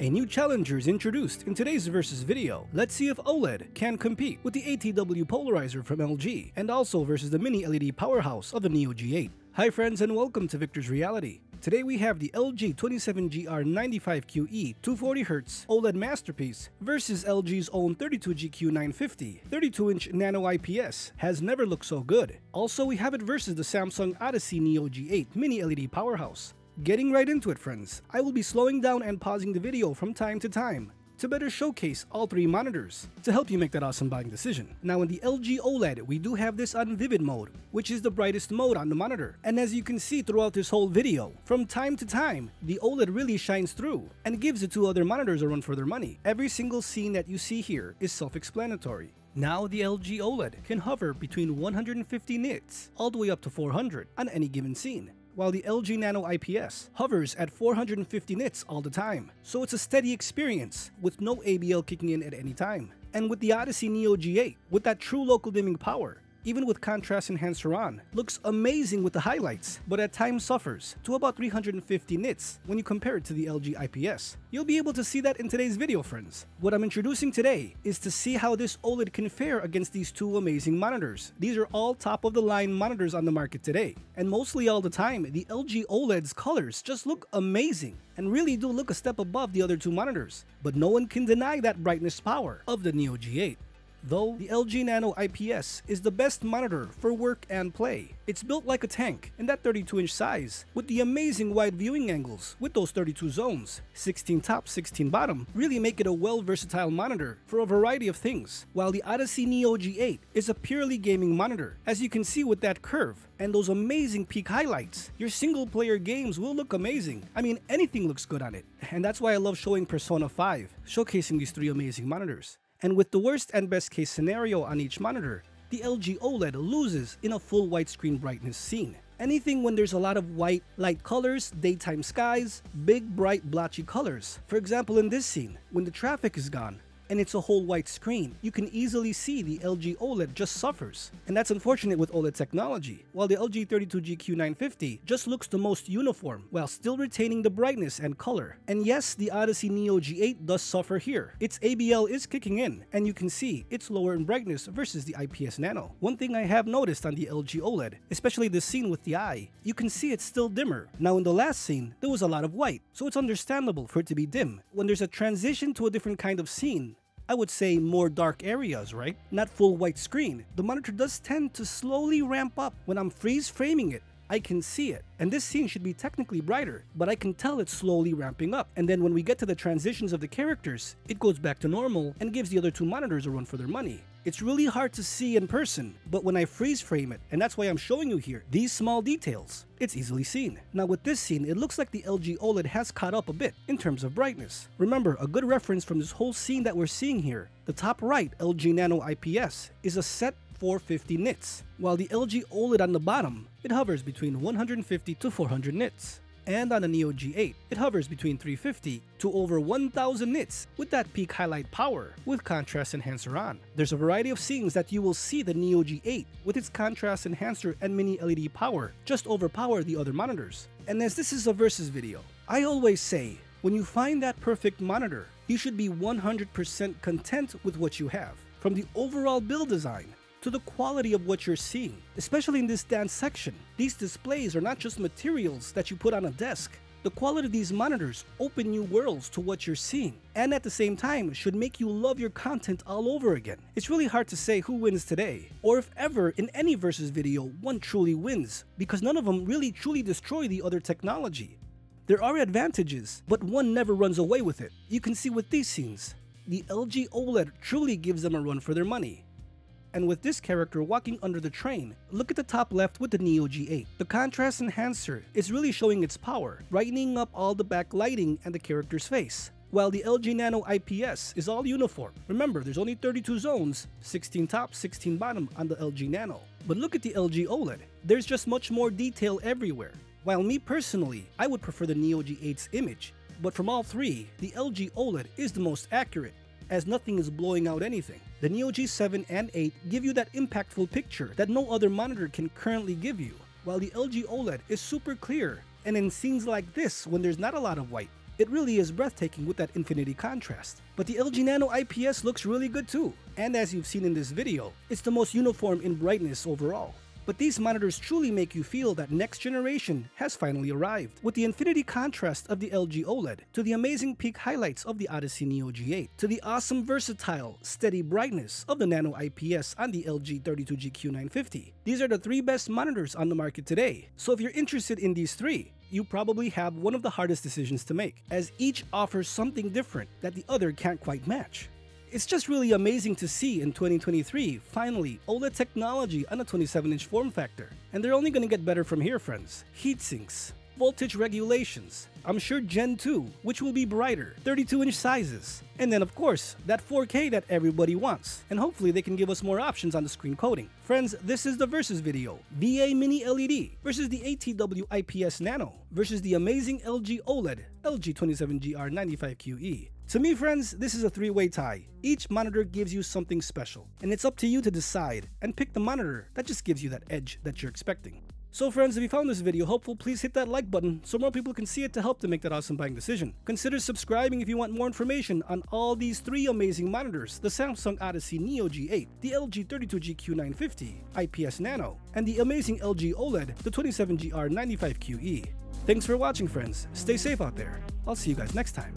A new challenger is introduced in today's Versus video. Let's see if OLED can compete with the ATW polarizer from LG and also versus the mini LED powerhouse of the Neo G8. Hi friends and welcome to Viktor's Reality. Today we have the LG 27GR 95QE 240Hz OLED masterpiece versus LG's own 32GQ 950 32-inch Nano IPS has never looked so good. Also we have it versus the Samsung Odyssey Neo G8 mini LED powerhouse. Getting right into it friends, I will be slowing down and pausing the video from time to time to better showcase all three monitors to help you make that awesome buying decision. Now in the LG OLED, we do have this on Vivid mode, which is the brightest mode on the monitor. And as you can see throughout this whole video, from time to time, the OLED really shines through and gives the two other monitors a run for their money. Every single scene that you see here is self-explanatory. Now the LG OLED can hover between 150 nits all the way up to 400 on any given scene while the LG Nano IPS hovers at 450 nits all the time, so it's a steady experience with no ABL kicking in at any time. And with the Odyssey Neo G8, with that true local dimming power, even with contrast enhancer on. Looks amazing with the highlights, but at times suffers to about 350 nits when you compare it to the LG IPS. You'll be able to see that in today's video friends. What I'm introducing today is to see how this OLED can fare against these two amazing monitors. These are all top of the line monitors on the market today, and mostly all the time the LG OLED's colors just look amazing and really do look a step above the other two monitors. But no one can deny that brightness power of the Neo G8. Though the LG Nano IPS is the best monitor for work and play. It's built like a tank in that 32-inch size, with the amazing wide viewing angles with those 32 zones, 16 top, 16 bottom, really make it a well-versatile monitor for a variety of things, while the Odyssey Neo G8 is a purely gaming monitor. As you can see with that curve and those amazing peak highlights, your single-player games will look amazing. I mean, anything looks good on it, and that's why I love showing Persona 5, showcasing these three amazing monitors. And with the worst and best case scenario on each monitor, the LG OLED loses in a full widescreen brightness scene. Anything when there's a lot of white, light colors, daytime skies, big bright blotchy colors. For example in this scene, when the traffic is gone, and it's a whole white screen, you can easily see the LG OLED just suffers. And that's unfortunate with OLED technology, while the LG 32GQ950 just looks the most uniform while still retaining the brightness and color. And yes, the Odyssey Neo G8 does suffer here. Its ABL is kicking in, and you can see it's lower in brightness versus the IPS Nano. One thing I have noticed on the LG OLED, especially the scene with the eye, you can see it's still dimmer. Now in the last scene, there was a lot of white, so it's understandable for it to be dim. When there's a transition to a different kind of scene, I would say more dark areas, right? Not full white screen. The monitor does tend to slowly ramp up when I'm freeze framing it. I can see it. And this scene should be technically brighter, but I can tell it's slowly ramping up. And then when we get to the transitions of the characters, it goes back to normal and gives the other two monitors a run for their money. It's really hard to see in person, but when I freeze frame it, and that's why I'm showing you here, these small details, it's easily seen. Now with this scene, it looks like the LG OLED has caught up a bit in terms of brightness. Remember, a good reference from this whole scene that we're seeing here, the top right LG Nano IPS is a set 450 nits, while the LG OLED on the bottom, it hovers between 150 to 400 nits and on the Neo G8, it hovers between 350 to over 1000 nits with that peak highlight power with contrast enhancer on. There's a variety of scenes that you will see the Neo G8 with its contrast enhancer and mini LED power just overpower the other monitors. And as this is a versus video, I always say, when you find that perfect monitor, you should be 100% content with what you have. From the overall build design, to the quality of what you're seeing. Especially in this dance section, these displays are not just materials that you put on a desk. The quality of these monitors open new worlds to what you're seeing, and at the same time should make you love your content all over again. It's really hard to say who wins today, or if ever in any versus video one truly wins, because none of them really truly destroy the other technology. There are advantages, but one never runs away with it. You can see with these scenes, the LG OLED truly gives them a run for their money. And with this character walking under the train, look at the top left with the Neo G8. The contrast enhancer is really showing its power, brightening up all the backlighting and the character's face. While the LG Nano IPS is all uniform. Remember, there's only 32 zones, 16 top, 16 bottom on the LG Nano. But look at the LG OLED. There's just much more detail everywhere. While me personally, I would prefer the Neo G8's image, but from all three, the LG OLED is the most accurate as nothing is blowing out anything. The Neo G7 and 8 give you that impactful picture that no other monitor can currently give you, while the LG OLED is super clear, and in scenes like this when there's not a lot of white, It really is breathtaking with that infinity contrast. But the LG Nano IPS looks really good too. And as you've seen in this video, it's the most uniform in brightness overall. But these monitors truly make you feel that next generation has finally arrived. With the infinity contrast of the LG OLED, to the amazing peak highlights of the Odyssey Neo G8, to the awesome versatile, steady brightness of the Nano IPS on the LG 32GQ950. These are the three best monitors on the market today. So if you're interested in these three, you probably have one of the hardest decisions to make, as each offers something different that the other can't quite match. It's just really amazing to see in 2023, finally, OLED technology on a 27-inch form factor. And they're only gonna get better from here, friends. Heat sinks, voltage regulations, I'm sure Gen 2, which will be brighter, 32-inch sizes, and then of course, that 4K that everybody wants, and hopefully they can give us more options on the screen coating. Friends, this is the versus video. VA Mini LED versus the ATW IPS Nano versus the amazing LG OLED LG27GR95QE. To me, friends, this is a three-way tie. Each monitor gives you something special, and it's up to you to decide and pick the monitor that just gives you that edge that you're expecting. So friends, if you found this video helpful, please hit that like button so more people can see it to help them make that awesome buying decision. Consider subscribing if you want more information on all these three amazing monitors, the Samsung Odyssey Neo G8, the LG 32GQ950, IPS Nano, and the amazing LG OLED, the 27GR95QE. Thanks for watching friends, stay safe out there, I'll see you guys next time.